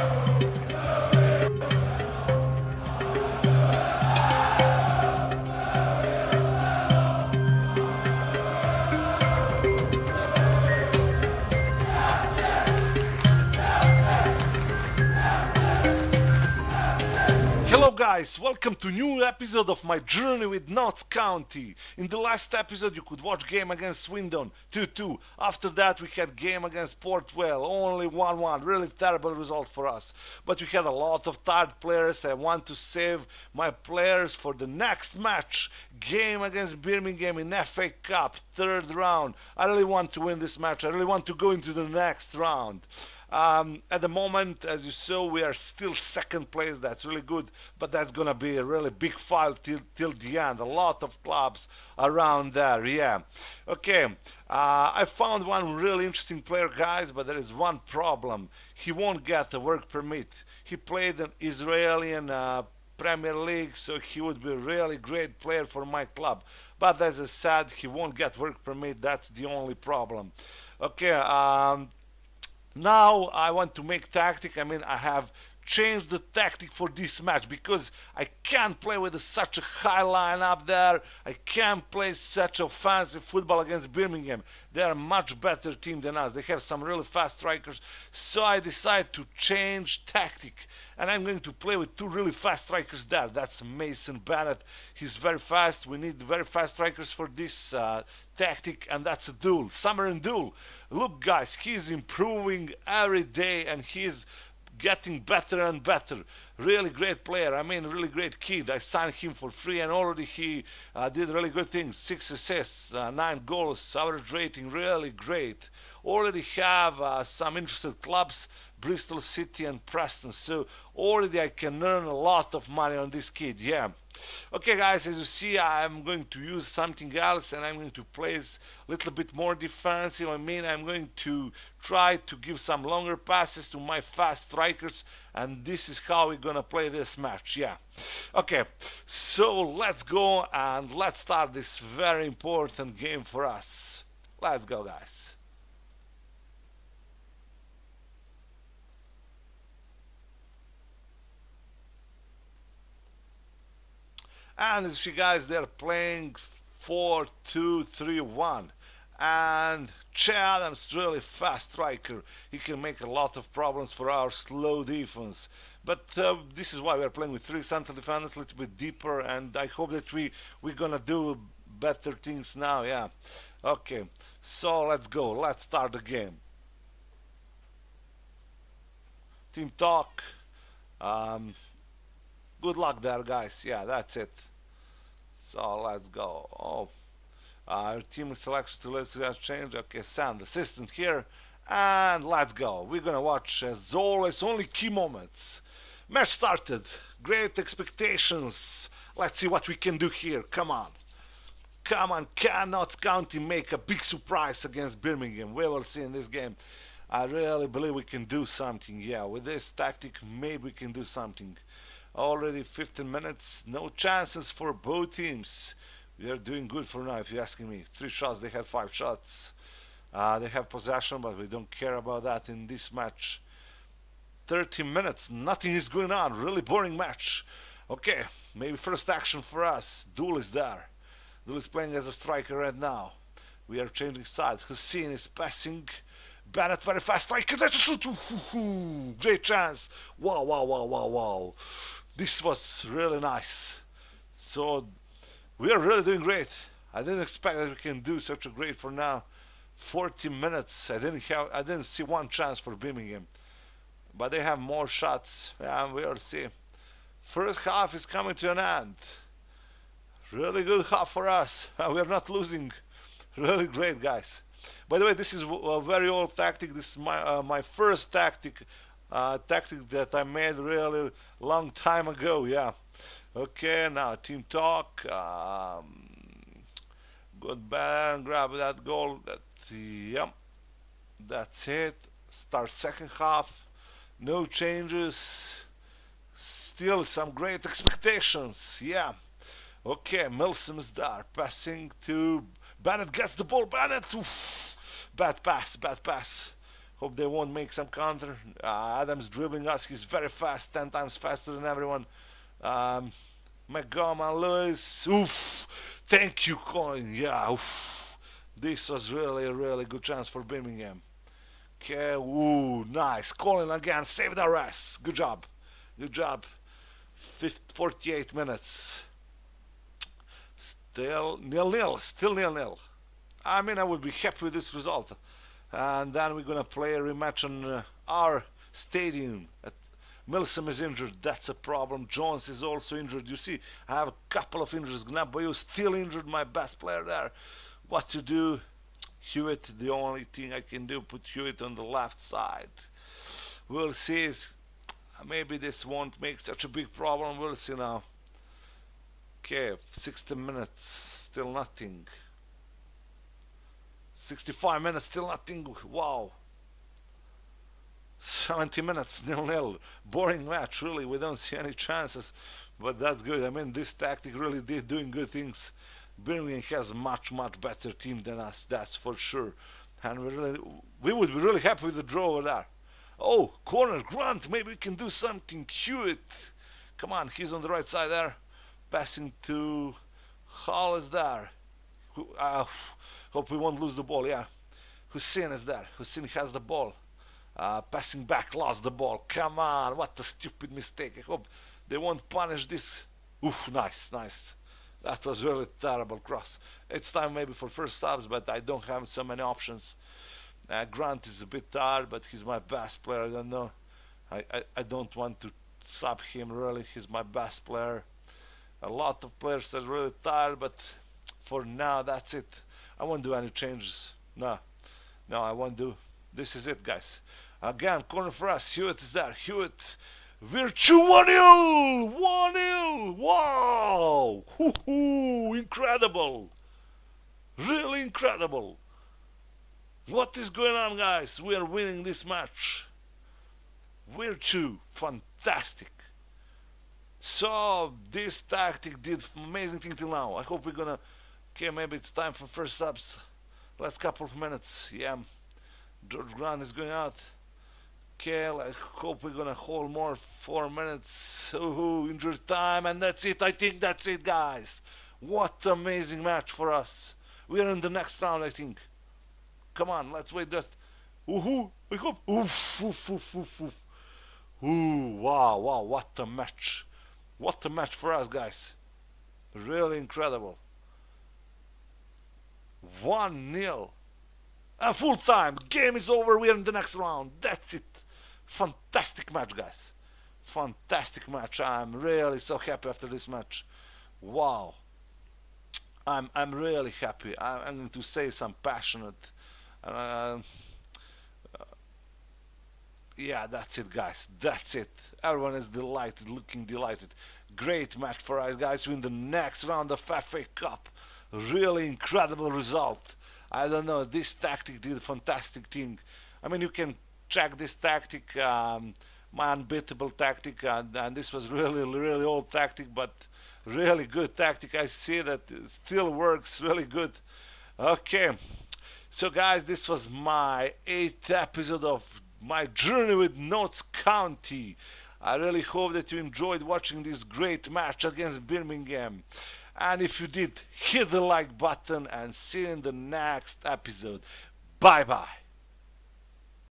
Thank you. Hello guys, welcome to new episode of my journey with Notts County. In the last episode you could watch game against Swindon 2-2. After that we had game against Port Vale, only 1-1. Really terrible result for us. But we had a lot of tired players. I want to save my players for the next match. Game against Birmingham in FA Cup, third round. I really want to win this match. I really want to go into the next round. Um, at the moment, as you saw, we are still second place. That's really good, but that's gonna be a really big fight till till the end. A lot of clubs around there. Yeah. Okay. Uh, I found one really interesting player, guys, but there is one problem. He won't get a work permit. He played in Israeli uh, Premier League, so he would be a really great player for my club. But as I said, he won't get work permit. That's the only problem. Okay. Um, now I want to make tactic. I mean, I have changed the tactic for this match because I can't play with such a high line up there. I can't play such a fancy football against Birmingham. They are a much better team than us. They have some really fast strikers. So I decided to change tactic. And I'm going to play with two really fast strikers there. That's Mason Bennett. He's very fast. We need very fast strikers for this uh, tactic, and that's a duel. Summer and duel. Look, guys, he's improving every day, and he's getting better and better. Really great player. I mean, really great kid. I signed him for free, and already he uh, did really good things. Six assists, uh, nine goals, average rating, really great. Already have uh, some interested clubs, Bristol City and Preston. So already I can earn a lot of money on this kid. Yeah. Okay, guys, as you see, I'm going to use something else and I'm going to place a little bit more defensive. I mean, I'm going to try to give some longer passes to my fast strikers, and this is how we're gonna play this match. Yeah. Okay, so let's go and let's start this very important game for us. Let's go, guys. And you guys, they're playing 4 2 3 1. And Che Adams, really fast striker. He can make a lot of problems for our slow defense. But uh, this is why we're playing with three central defenders, a little bit deeper. And I hope that we, we're gonna do better things now. Yeah. Okay. So let's go. Let's start the game. Team talk. Um, good luck there, guys. Yeah, that's it. So let's go. Oh, our team selection to let's change. Okay, send assistant here, and let's go. We're gonna watch as always only key moments. Match started. Great expectations. Let's see what we can do here. Come on. Come on, can Notts County make a big surprise against Birmingham? We will see in this game. I really believe we can do something. Yeah, with this tactic, maybe we can do something. Already 15 minutes, no chances for both teams. We are doing good for now, if you're asking me. Three shots, they had five shots. Uh, they have possession, but we don't care about that in this match. 30 minutes, nothing is going on. Really boring match. Okay, maybe first action for us. Duel is there. Duel is playing as a striker right now. We are changing sides. Hussein is passing. Bennett very fast striker. That's a shoot. Great chance. Wow, wow, wow, wow, wow this was really nice. So we are really doing great. I didn't expect that we can do such a great for now. 40 minutes. I didn't have. I didn't see one chance for Birmingham, but they have more shots. Yeah, we'll see. First half is coming to an end. Really good half for us. We are not losing. Really great, guys. By the way, this is a very old tactic. This is my uh, my first tactic uh, tactic that I made really long time ago. Yeah. Okay, now team talk. Um, good bad, grab that goal. That yep. That's it. Start second half. No changes. Still some great expectations. Yeah. Okay, Milsom is there. Passing to Bennett gets the ball. Bennett. Oof. Bad pass. Bad pass. Hope they won't make some counter. Uh, Adams dribbling us. He's very fast, 10 times faster than everyone. Um, McGowan Lewis. Oof. Thank you, Collin. Yeah. Oof. This was really, really good chance for Birmingham. Okay. Ooh, nice. Collin again. Save the rest. Good job. Good job. 50, 48 minutes. Still nil nil. Still nil nil. I mean, I would be happy with this result. And then we're gonna play a rematch on uh, our stadium. At Milsom is injured. That's a problem. Jones is also injured. You see, I have a couple of injuries. Gnabry still injured. My best player there. What to do? Hewitt. The only thing I can do put Hewitt on the left side. We'll see. Maybe this won't make such a big problem. We'll see now. Okay, 60 minutes, still nothing. 65 minutes, still nothing. Wow. 70 minutes, nil nil. Boring match, really. We don't see any chances, but that's good. I mean, this tactic really did doing good things. Birmingham has much, much better team than us, that's for sure. And we really, we would be really happy with the draw over there. Oh, corner, Grant, maybe we can do something. Hewitt. Come on, he's on the right side there. Passing to Hall is there. Uh, hope we won't lose the ball, yeah. Hussein is there. Hussein has the ball. Uh, passing back, lost the ball. Come on, what a stupid mistake. I hope they won't punish this. Oof, nice, nice. That was really terrible cross. It's time maybe for first subs, but I don't have so many options. Uh, Grant is a bit tired, but he's my best player. I don't know. I, I, I don't want to sub him really. He's my best player. A lot of players are really tired, but for now that's it. I won't do any changes. No, no, I won't do. This is it, guys. Again, corner for us. Hewitt is there. Hewitt. Virtue 1 0! 1 0! Wow! Hoo hoo! Incredible! Really incredible! What is going on, guys? We are winning this match. Two. Fantastic. So, this tactic did amazing thing till now. I hope we're gonna... Okay, maybe it's time for first subs. Last couple of minutes. Yeah. George Grant is going out. Okay, I hope we're gonna hold more four minutes. Ooh, injury time, and that's it. I think that's it, guys. What amazing match for us. We are in the next round, I think. Come on, let's wait just. Ooh, wake up. Oof, oof, oof, oof, oof. Ooh, wow, wow, what a match. What a match for us, guys. Really incredible. 1 0. And full time. Game is over. We're in the next round. That's it. Fantastic match, guys. Fantastic match. I'm really so happy after this match. Wow. I'm I'm really happy. I'm, I'm going to say some passionate uh, yeah, that's it, guys. That's it. Everyone is delighted, looking delighted. Great match for us, guys. We win the next round of FA Cup. Really incredible result. I don't know. This tactic did a fantastic thing. I mean, you can check this tactic, um, my unbeatable tactic, and, and this was really, really old tactic, but really good tactic. I see that it still works really good. Okay. So, guys, this was my eighth episode of my journey with Notts County. I really hope that you enjoyed watching this great match against Birmingham. And if you did, hit the like button and see you in the next episode. Bye bye.